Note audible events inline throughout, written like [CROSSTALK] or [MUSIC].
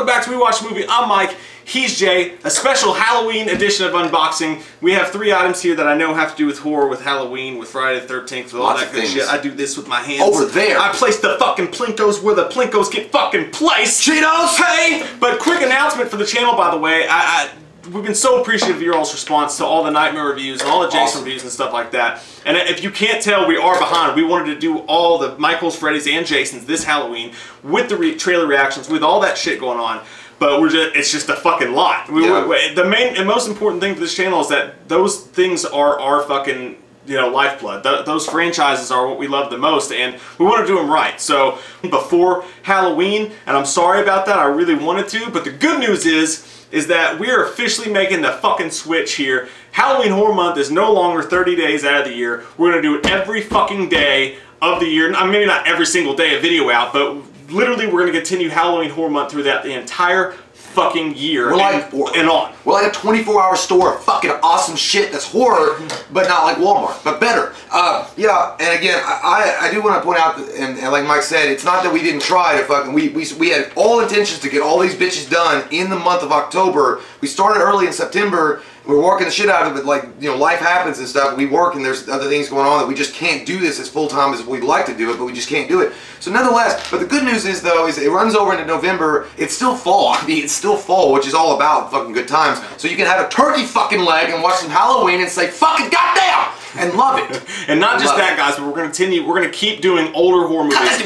welcome back to We Watch Movie. I'm Mike. He's Jay. A special Halloween edition of unboxing. We have three items here that I know have to do with horror, with Halloween, with Friday the 13th, with all Lots that good things. shit. I do this with my hands. Over there. I place the fucking Plinkos where the Plinkos get fucking placed. Cheetos! Hey! But quick announcement for the channel, by the way. I, I We've been so appreciative of your all's response to all the Nightmare reviews and all the Jason Awesome. reviews and stuff like that. And if you can't tell, we are behind. We wanted to do all the Michaels, Freddy's, and Jasons this Halloween with the re trailer reactions, with all that shit going on. But we're just—it's just a fucking lot. We, Yeah. we- the main and most important thing for this channel is that those things are our fucking you know lifeblood. Th- those franchises are what we love the most, and we want to do them right. So before Halloween, and I'm sorry about that. I really wanted to, but the good news is is that we are officially making the fucking switch here. Halloween Horror Month is no longer 30 days out of the year. We're gonna do it every fucking day of the year. I mean, maybe not every single day a video out, but literally we're gonna continue Halloween Horror Month through that the entire fucking year We're like- and, and on. We're like a 24 hour store of fucking awesome shit that's horror, but not like Walmart, but better. Uh, yeah, and again, I, I I do want to point out, that, and, and like Mike said, it's not that we didn't try to fucking, we, we, we had all intentions to get all these bitches done in the month of October. We started early in September, we we're working the shit out of it, but like, you know, life happens and stuff. We work and there's other things going on that we just can't do this as full time as we'd like to do it, but we just can't do it. So nonetheless, but the good news is though, is it runs over into November, it's still fall. [LAUGHS] I mean, it's still fall, which is all about fucking good times. So you can have a turkey fucking leg and watch some Halloween and say, fucking goddamn! [LAUGHS] And love it. And not just Love that, guys, but we're going to continue. We're going to keep doing older horror movies.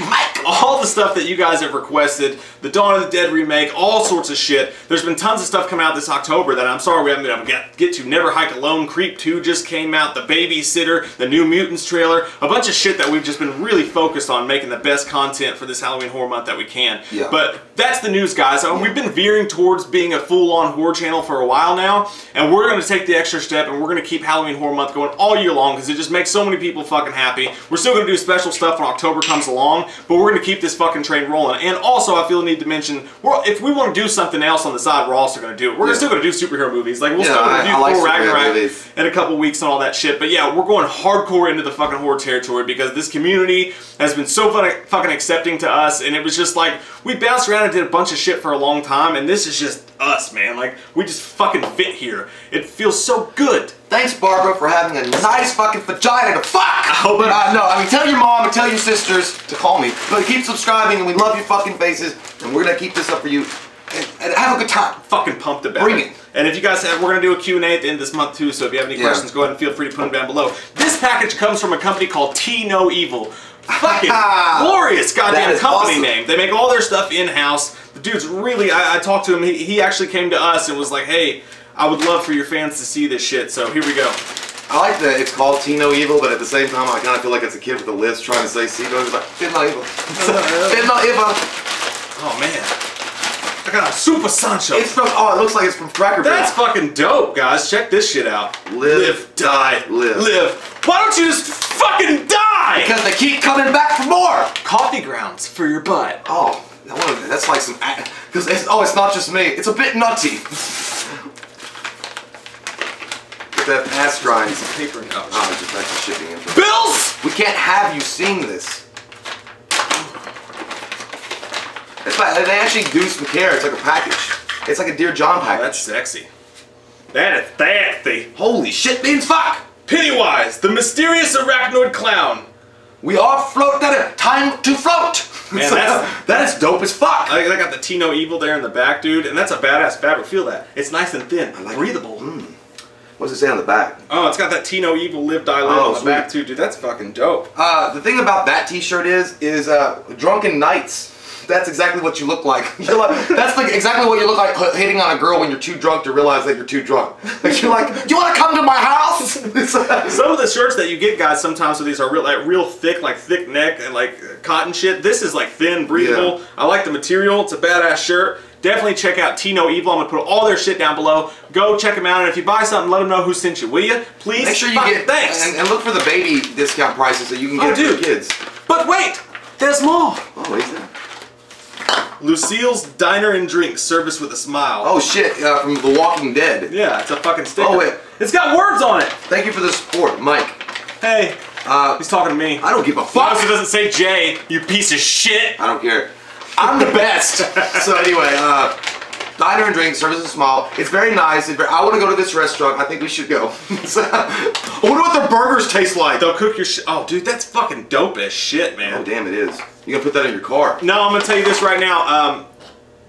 All the stuff that you guys have requested, the Dawn of the Dead remake, all sorts of shit. There's been tons of stuff coming out this October that I'm sorry we haven't been able to get, get to. Never Hike Alone, Creep 2 just came out, The Babysitter, the New Mutants trailer, a bunch of shit that we've just been really focused on making the best content for this Halloween horror month that we can. Yeah. But that's the news, guys. Uh, We've been veering towards being a full-on horror channel for a while now, and we're going to take the extra step, and we're going to keep Halloween Horror Month going all year long because it just makes so many people fucking happy. We're still going to do special stuff when October comes along, but we're going to keep this fucking train rolling. And also, I feel the need to mention, we're, if we want to do something else on the side, we're also going to do it. We're Yeah. still going to do superhero movies. Like we'll Yeah, still do like Thor Ragnarok in a couple weeks and all that shit. But yeah, we're going hardcore into the fucking horror territory because this community has been so fucking accepting to us, and it was just like we bounced around and did a bunch of shit for a long time, and this is just us, man. Like we just fucking fit here. It feels so good. Thanks, Barbara, for having a nice fucking vagina to fuck. I hope but uh, no, I mean, tell your mom and tell your sisters to call me. But keep subscribing, and we love your fucking faces, and we're gonna keep this up for you. And, and have a good time. Fucking pumped about Bring it. it. And if you guys have, we're gonna do a Q&A at the end of this month too. So if you have any Yeah. questions, go ahead and feel free to put them down below. This package comes from a company called Tee No Evil. Fucking [LAUGHS] glorious goddamn company awesome. name. They make all their stuff in house. The dude's really. I, I talked to him. He, he actually came to us and was like, "Hey, I would love for your fans to see this shit." So here we go. I like that it's called Tee No Evil, but at the same time, I kind of feel like it's a kid with a list trying to say Tino. It's like Tee No Evil. [LAUGHS] Tee No Evil. Oh man, I got a Super Sancho. It's from. Oh, it looks like it's from Cracker Barrel. That's fucking dope, guys. Check this shit out. Live, live die, live. live. Why don't you just fucking die? because they keep coming back for more. Coffee grounds for your butt. Oh, that one, that's like some. Because it's oh, it's not just me. It's a bit nutty. Get that ass grind. Paper and couch. Oh, just that's the shipping info. Bills! We can't have you seeing this. It's like, they actually do some care. It's like a package. It's like a Dear John Oh, package. that's sexy. That is thirsty. Holy shit means fuck! Pennywise, the mysterious arachnoid clown. We are float that time to float! Man, [LAUGHS] So, that's- that is dope as fuck! I, I got the Tee No Evil there in the back, dude, and that's a badass fabric. Feel that. It's nice and thin, I like breathable. What's it say on the back? Oh, it's got that Tee No Evil live die live Oh, on the sweet. back too, dude. That's fucking dope. Uh, the thing about that T-shirt is, is uh, drunken nights. That's exactly what you look like. [LAUGHS] You're like that's like exactly what you look like hitting on a girl when you're too drunk to realize that you're too drunk. [LAUGHS] Like you're like, you want to come to my house? [LAUGHS] Some of the shirts that you get, guys, sometimes with these are real, like real thick, like thick neck and like cotton shit. This is like thin, breathable. Yeah. I like the material. It's a badass shirt. Definitely check out Tee No Evil. I'm gonna put all their shit down below. Go check them out, and if you buy something, let them know who sent you, will you? Please. Make sure you get thanks. and, and look for the baby discount prices so you can get Oh, it for kids. but wait, there's more. Oh, is there? Lucille's Diner and Drinks, service with a smile. Oh shit, uh, from The Walking Dead. Yeah, it's a fucking sticker. Oh, wait. It's got words on it. Thank you for the support, Mike. Hey, Uh, he's talking to me. I don't give a Notice fuck. it doesn't say Jay, you piece of shit. I don't care. I'm the best. [LAUGHS] so anyway, uh, diner and drink service is small. It's very nice. It's very, I want to go to this restaurant. I think we should go. [LAUGHS] So, I wonder what their burgers taste like. They'll cook your shit. Oh, dude, that's fucking dope as shit, man. Oh damn, it is. You gonna put that in your car? No, I'm gonna tell you this right now. Um,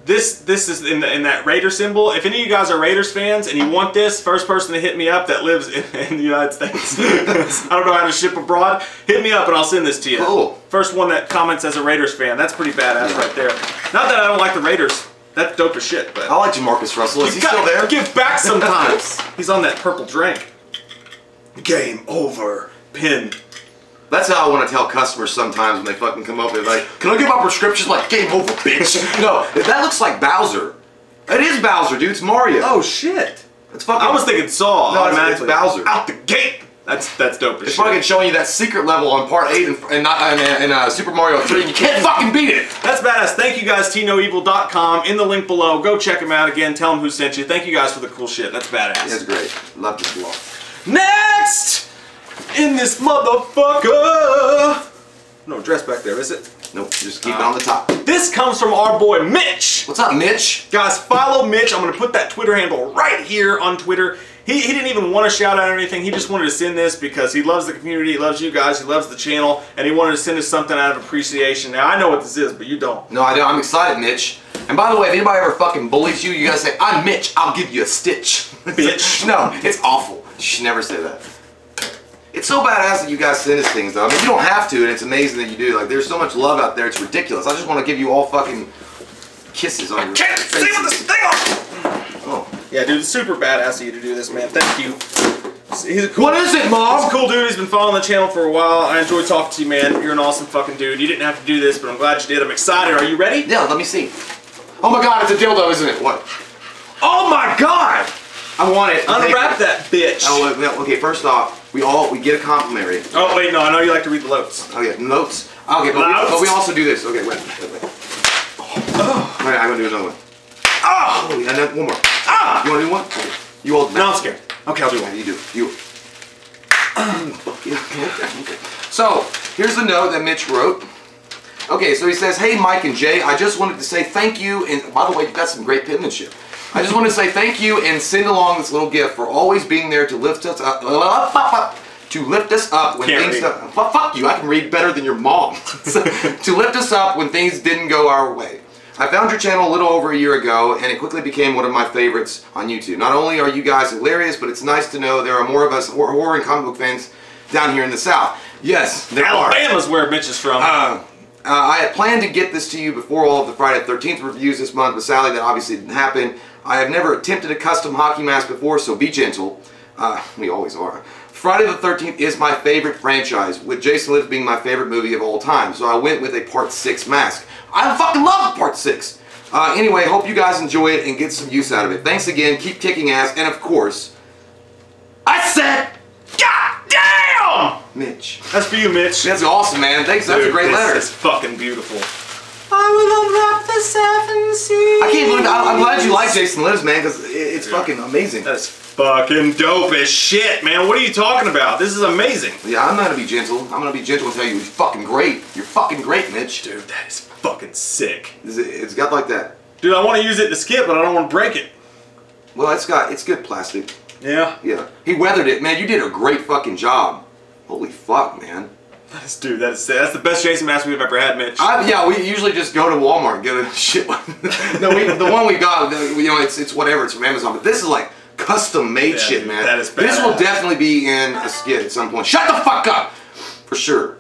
this this is in, the, in that Raider symbol. If any of you guys are Raiders fans and you want this, first person to hit me up that lives in, [LAUGHS] in the United States. [LAUGHS] I don't know how to ship abroad. Hit me up and I'll send this to you. Cool. First one that comments as a Raiders fan. That's pretty badass Yeah. right there. Not that I don't like the Raiders. That's dope as shit, but I like JaMarcus Russell. Is he still there? Give back sometimes. [LAUGHS] He's on that purple drink. Game over. Pin. That's how I want to tell customers sometimes when they fucking come up and like, can I get my prescriptions? Like, game over, bitch. [LAUGHS] no, that looks like Bowser. It is Bowser, dude. It's Mario. Oh shit. it's fucking. I was thinking Saw. No, it's- it's. Bowser. Out the gate. That's that's dope as It's shit. fucking showing you that secret level on part eight and, and, not- and, and uh, Super Mario 3, and you can't fucking beat it. That's badass. Thank you guys, TeeNoEvil.com. In the link below. Go check him out again. Tell him who sent you. Thank you guys for the cool shit. That's badass. That's great. Love this vlog. Next! In this motherfucker! No dress back there, is it? Nope, just keep it on the top. This comes from our boy Mitch. What's up, Mitch? Guys, follow Mitch. I'm going to put that Twitter handle right here on Twitter. He, he didn't even want to shout out or anything. He just wanted to send this because he loves the community, he loves you guys, he loves the channel, and he wanted to send us something out of appreciation. Now, I know what this is, but you don't. No, I don't. I'm excited, Mitch. And by the way, if anybody ever fucking bullies you, you gotta say, I'm Mitch, I'll give you a stitch. Bitch. [LAUGHS] no, it's awful. You should never say that. It's so badass that you guys send us things, though. I mean, you don't have to, and it's amazing that you do. Like, there's so much love out there, it's ridiculous. I just want to give you all fucking kisses on your Can't see faces. with this thing on! Oh. Yeah, dude, it's super badass of you to do this, man. Thank you. He's a cool, What is it, he's a cool dude. He's been following the channel for a while. I enjoy talking to you, man. You're an awesome fucking dude. You didn't have to do this, but I'm glad you did. I'm excited. Are you ready? Yeah, let me see. Oh my god, it's a dildo, isn't it? What? Oh my god! I want it. Unwrap that bitch. Oh, wait, wait, okay, first off, we all, we get a compliment complimentary. Oh, wait, no, I know you like to read the notes. Okay, notes. Okay, but we, but we also do this. Okay, wait, wait, wait. Oh. All right, I'm gonna do another one. Oh! Oh, and then one more. Ah! You wanna do one? Okay. You it No. I'm scared. Okay, I'll do Yeah, one. you do. You. Okay, okay. So, here's the note that Mitch wrote. Okay, so he says, Hey, Mike and Jay, I just wanted to say thank you, and by the way, you've got some great penmanship. I just want to say thank you and send along this little gift for always being there to lift us up, to lift us up when Can't things. read. Don't, fuck, you, I can read better than your mom. [LAUGHS] to lift us up when things didn't go our way. I found your channel a little over a year ago, and it quickly became one of my favorites on YouTube. Not only are you guys hilarious, but it's nice to know there are more of us hor- horror and comic book fans down here in the South. Yes, there are. Alabama's where Mitch is from. Uh, uh, I had planned to get this to you before all of the Friday 13th reviews this month, but sadly that obviously didn't happen. I have never attempted a custom hockey mask before, so be gentle. Uh, we always are. Friday the 13th is my favorite franchise, with Jason Lives being my favorite movie of all time, so I went with a Part 6 mask. I fucking love Part 6! Uh, anyway, hope you guys enjoy it and get some use out of it. Thanks again, keep kicking ass, and of course, I said, God damn! Mitch. That's for you, Mitch. That's awesome, man. Thanks, that's a great this letter. is fucking beautiful. I will unwrap the seven seas. I can't believe I, I'm glad you like Jason Lives, man, because it, it's fucking amazing. That is fucking dope as shit, man. What are you talking about? This is amazing. Yeah, I'm not gonna be gentle. I'm gonna be gentle and tell you you're fucking great. You're fucking great, Mitch. Dude, that is fucking sick. It's, it's got like that. Dude, I want to use it to skip, but I don't want to break it. Well, it's got it's good plastic. Yeah. Yeah, he weathered it, man. You did a great fucking job. Holy fuck, man. That is, dude, that is. That's the best Jason mask we've ever had, Mitch. I, yeah, we usually just go to Walmart and get a [LAUGHS] shit one. no, we, the one we got, you know, it's it's whatever. It's from Amazon, but this is like custom made Yeah, shit, man. that is bad. this will definitely be in a skit at some point. Shut the fuck up, for sure.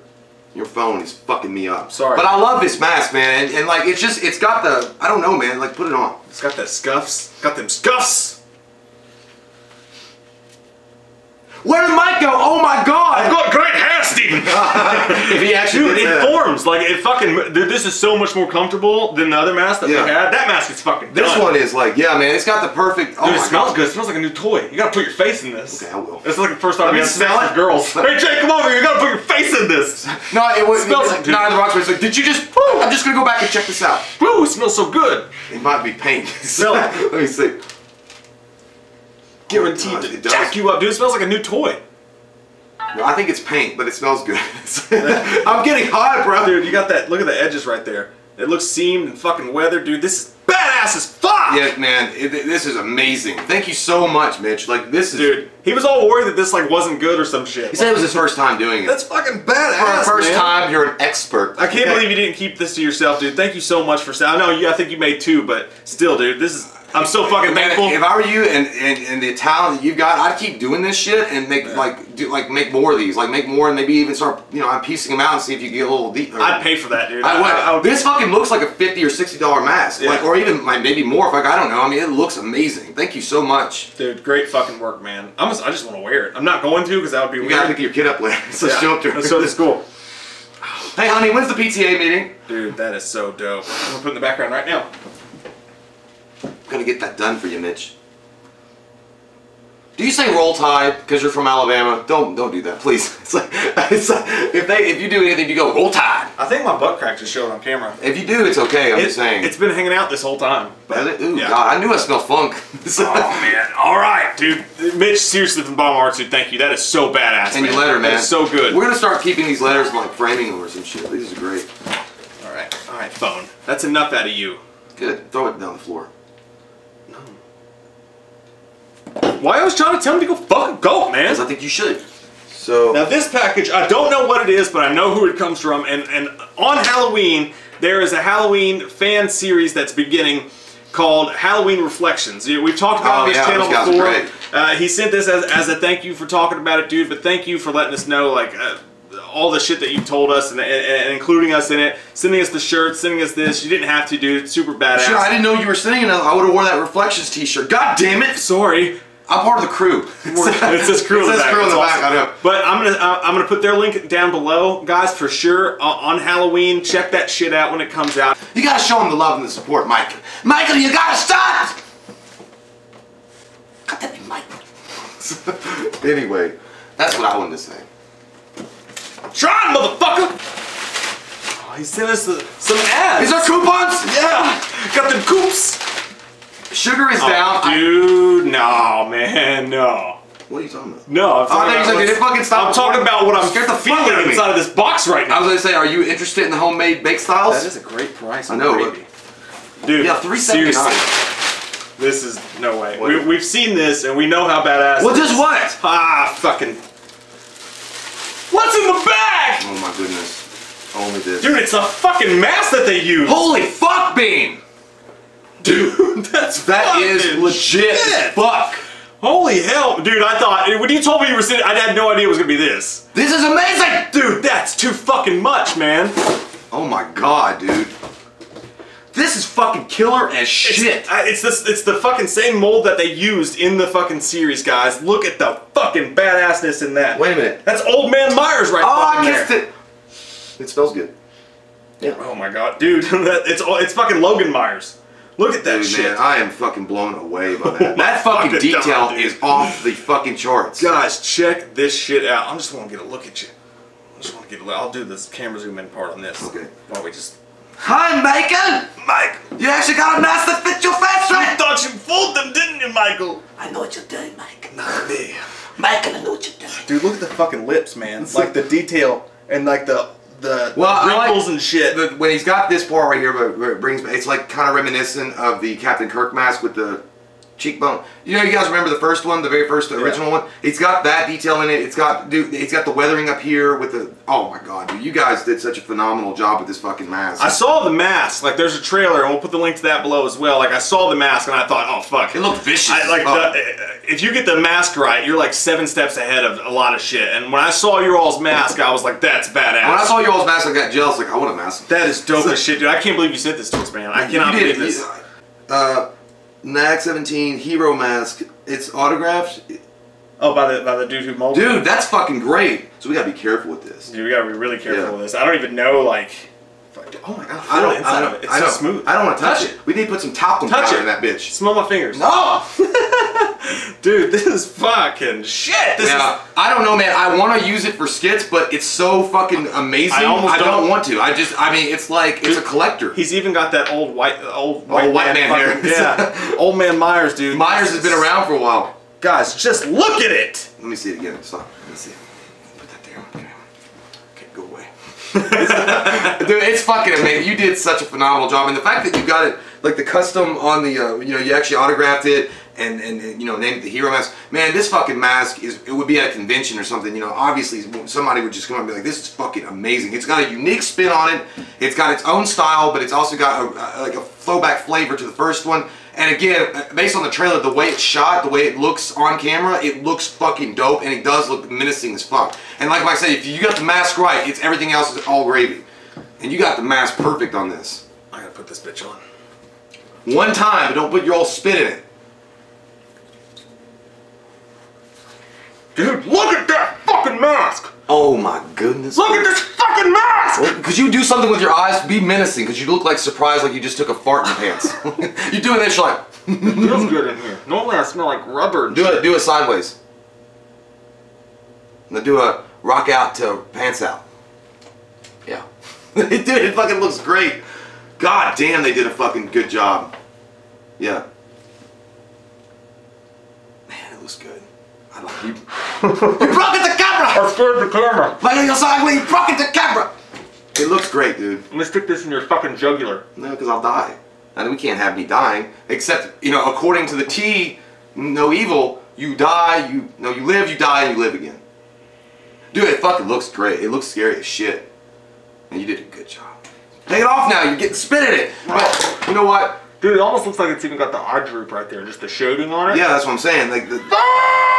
Your phone is fucking me up. Sorry. But I love this mask, man, and, and like it's just it's got the I don't know, man. Like put it on. It's got the scuffs. Got them scuffs. Where did Mike go? Oh my God! I've got great hair, Steven. [LAUGHS] if he actually Dude, it forms. Like, it fucking. This is so much more comfortable than the other mask that Yeah. we had. That mask is fucking This done. one is like, yeah, man. It's got the perfect. Oh Dude, it smells God. good. It smells like a new toy. You gotta put your face in this. Okay, I will. It's like the first time Let we had smell it. girls. [LAUGHS] Hey, Jake, come over here. You gotta put your face in this. No, it was Smells like like- dude. Nine of the Rocks. But it's like, did you just? Woo, I'm just gonna go back and check this out. Woo, it smells so good. It might be paint. [LAUGHS] Smell. Let me see. Guaranteed oh, God, to it does. jack you up. Dude, it smells like a new toy. I think it's paint, but it smells good. [LAUGHS] I'm getting hot, bro. Dude, you got that. Look at the edges right there. It looks seamed and fucking weathered, dude. This is badass as fuck. Yeah, man, it, this is amazing. Thank you so much, Mitch. Like this is. Dude, he was all worried that this like wasn't good or some shit. He said it was his first time doing it. That's fucking badass. For the first man. time, you're an expert. I can't believe you didn't keep this to yourself, dude. Thank you so much for. I know you. I think you made two, but still, dude, this is. I'm so fucking thankful. if I were you and, and, and the talent that you've got, I'd keep doing this shit and make like do like make more of these, like make more and maybe even start you know I'm piecing them out and see if you get a little deeper. I'd pay for that, dude. I would. I, would this fucking looks like a fifty or sixty dollar mask, Yeah. like or even like maybe more. Like I don't know. I mean, it looks amazing. Thank you so much. Dude, great fucking work, man. I'm just, I just want to wear it. I'm not going to because that would be You weird. gotta pick your kid up later. [LAUGHS] So Yeah. show up to her. Let's this school. Hey, honey, when's the PTA meeting? Dude, that is so dope. I'm gonna put it in the background right now. I'm gonna get that done for you, Mitch. Do you say roll tide because you're from Alabama? Don't don't do that, please. [LAUGHS] It's like, it's like if they if you do anything, you go roll tide. I think my butt crack just showed on camera. If you do, it's okay. I'm It, just saying. It's been hanging out this whole time. It? Ooh, Yeah. God, I knew I smelled funk. [LAUGHS] Oh man! All right, dude. Mitch, seriously, from the bottom of our hearts, dude, thank you. That is so badass. and man. your letter, man. That is so good. We're gonna start keeping these letters like framing them or some shit. These are great. All right, all right, phone. That's enough out of you. Good. Throw it down the floor. Why I was trying to tell him to go fucking go, man? Because I think you should. So Now this package, I don't know what it is, but I know who it comes from. And and on Halloween, there is a Halloween fan series that's beginning called Halloween Reflections. We've talked about Oh, this yeah, channel those before. Uh, he sent this as, as a thank you for talking about it, dude. But thank you for letting us know, like. Uh, all the shit that you told us and, and, and including us in it, sending us the shirts, sending us this. You didn't have to, dude. It's super badass. Sure, I didn't know you were sending it. I would have wore that Reflections T-shirt. God damn it! Sorry. I'm part of the crew. it says crew It in the back. crew in It's the back. awesome. I know. But I'm gonna uh, I'm gonna put their link down below, guys, for sure. Uh, on Halloween, check that shit out when it comes out. You gotta show them the love and the support, Mike. Michael, you gotta stop! Cut that in, Mike. [LAUGHS] anyway, that's what I wanted to say. Trying, motherfucker. Oh, he sent us the, some ads. These are coupons? yeah, got the coops. Sugar is Oh, down. I- dude, no, man, no. what are you talking about? No, I'm Oh, I talking, thought you about, said, did what's- it fucking stop I'm talking about what I'm Scared the fuck feeling out of inside of this box right now. I was gonna say, are you interested in the homemade bake styles? That is a great price. I know, gravy. Dude, Yeah, three seventy seriously, nine. this is no way. What? We, we've seen this and we know how badass. Well, it just what? Ah, fucking. What's in the bag? Oh my goodness. Only this. Dude, it's a fucking mask that they use. Holy fuck bean! Dude, [LAUGHS] that's That is legit shit. fuck. Holy hell, dude! I thought when you told me you were sitting, I had no idea it was gonna be this. This is amazing! Dude, that's too fucking much, man. Oh my god, dude. This is fucking killer as shit. It's, I- it's this. It's the fucking same mold that they used in the fucking series, guys. Look at the fucking badassness in that. Wait a minute. That's Old Man Myers right there. Oh, I kissed there. it. It smells good. Yeah. Oh my god, dude! [LAUGHS] it's it's fucking Logan Myers. Look at that Dude, shit. man, I am fucking blown away by that. Oh [LAUGHS] that fucking fucking detail God, is off the fucking charts. Guys, check this shit out. I just want to get a look at you. I just want to get a look. I'll do this camera zoom in part on this. Okay. While we just. Hi, Michael! Mike, You actually got a mask that fits your face you right? thought you fooled them, didn't you, Michael? I know what you're doing, Mike. Not me. Michael, I know what you're doing. Dude, look at the fucking lips, man. Like the detail and like the the Well, I like and shit. The, when he's got this part right here, but it brings it's like kind of reminiscent of the Captain Kirk mask with the cheekbone. You know, you guys remember the first one, the very first original one? It's got that detail in it. It's got dude, it's got the weathering up here with the. Oh my god, dude! You guys did such a phenomenal job with this fucking mask. I saw the mask. Like, there's a trailer, and we'll put the link to that below as well. Like, I saw the mask, and I thought, oh fuck. it looked vicious. I, like Oh. the, if you get the mask right, you're like seven steps ahead of a lot of shit. And when I saw your all's mask, I was like, that's badass. when I saw your all's mask, I got jealous. Like I want a mask. that is dope as shit, dude. I can't believe you sent this to us, man. I cannot You did believe this. You- Uh, Nag 17 Hero Mask. It's autographed. Oh, by the by the dude who molded. it? Dude, that's fucking great. So we gotta be careful with this. Dude, we gotta be really careful Yeah. with this. I don't even know, like. Oh my god, I don't. I don't. it. It's I so don't, smooth. I don't want to touch, Touch it. We need to put some talcum Touch powder it. in that bitch. Smell my fingers. No. [LAUGHS] Dude, this is fucking shit. This Now, I don't know, man. I want to use it for skits, but it's so fucking amazing. I almost don't, don't- want to. I just. I mean, it's like it's a collector. He's even got that old white, old white, white man fucking- hair. Yeah, [LAUGHS] old man Myers, dude. Myers has been around for a while. Guys, just look at it. Let me see it again. Stop. Let me see. Put that there. Okay. Okay, go away. [LAUGHS] Dude, it's fucking amazing. You did such a phenomenal job, and the fact that you got it like the custom on the, uh, you know, you actually autographed it and, and you know named it the hero mask. Man, this fucking mask is it would be at a convention or something. You know, obviously somebody would just come up and be like, "This is fucking amazing." It's got a unique spin on it. It's got its own style, but it's also got a, a, like a flowback flavor to the first one. And again, uh, based on the trailer, the way it's shot, the way it looks on camera, it looks fucking dope, and it does look menacing as fuck. And like I said, if you got the mask right, it's everything else is all gravy. And you got the mask perfect on this. I gotta put this bitch on. One time, but don't put your old spit in it. Dude, look at that fucking mask! Oh my goodness. Look at this fucking mask! Could you do something with your eyes? Be menacing, because you look like surprised like you just took a fart in your pants. [LAUGHS] You're doing this, you're like, it feels [LAUGHS] good in here. Normally I smell like rubber. do it, do it sideways. Now do a rock out to pants out. Yeah. [LAUGHS] Dude, it fucking looks great. God damn, they did a fucking good job. Yeah. Man, it looks good. I like you. you broke the camera! I scared the camera. Like you're so ugly, you broke the camera! It looks great, dude. Let me stick this in your fucking jugular. No, because I'll die. And we can't have me dying. Except, you know, according to the T, no evil, you die, you no, you live, you die, and you live again. Dude, it fucking looks great. It looks scary as shit. And you did a good job. Take it off now, you're getting spit in it. But you know what? Dude, it almost looks like it's even got the eye droop right there, just the shading on it. Yeah, that's what I'm saying. Like the, ah!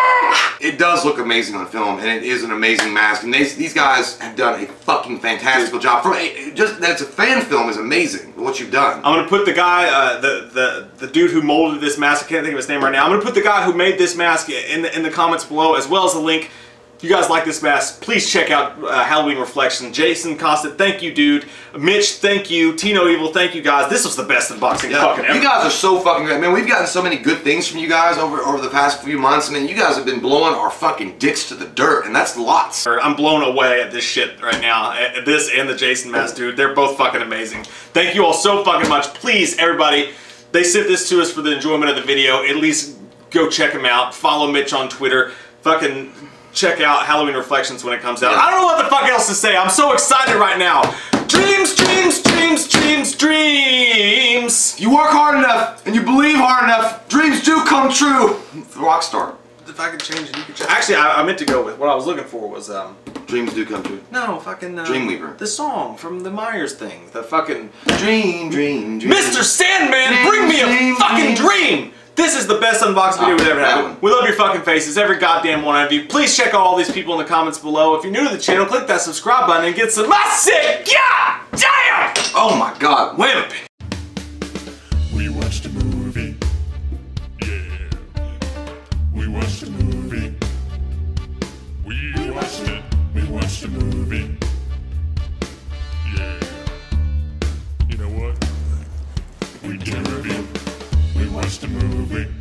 It does look amazing on film, and it is an amazing mask. And they, these guys have done a fucking fantastical job. From just that it's a fan film is amazing. What you've done. I'm gonna put the guy, uh, the the the dude who molded this mask. I can't think of his name right now. I'm gonna put the guy who made this mask in the in the comments below, as well as a link. If you guys like this mask, please check out uh, Halloween Reflection. Jason Constant, thank you, dude. Mitch, thank you. Tee No Evil, thank you, guys. This was the best unboxing Yeah, fucking ever. you guys are so fucking great. Man, we've gotten so many good things from you guys over over the past few months. I mean, you guys have been blowing our fucking dicks to the dirt, and that's lots. I'm blown away at this shit right now. At This and the Jason mask, dude. They're both fucking amazing. Thank you all so fucking much. Please, everybody, they sent this to us for the enjoyment of the video. At least go check them out. Follow Mitch on Twitter. Fucking check out Halloween Reflections when it comes out. I don't know what the fuck else to say. I'm so excited right now. Dreams, dreams, dreams, dreams, dreams. If you work hard enough and you believe hard enough, dreams do come true. It's Rockstar. If I could change it, you could change Actually, I, I meant to go with what I was looking for was um. Dreams do come true. No, fucking uh, Dreamweaver. The song from the Myers thing. The fucking Dream, dream, dream. Mr. Sandman, Dream, bring me a dream, fucking dream. dream! This is the best unboxing video Oh, we've ah, ever had. We love your fucking faces, every goddamn one of you. Please check out all these people in the comments below. If you're new to the channel, click that subscribe button and get some my sick god damn! Oh my god. Wait movie.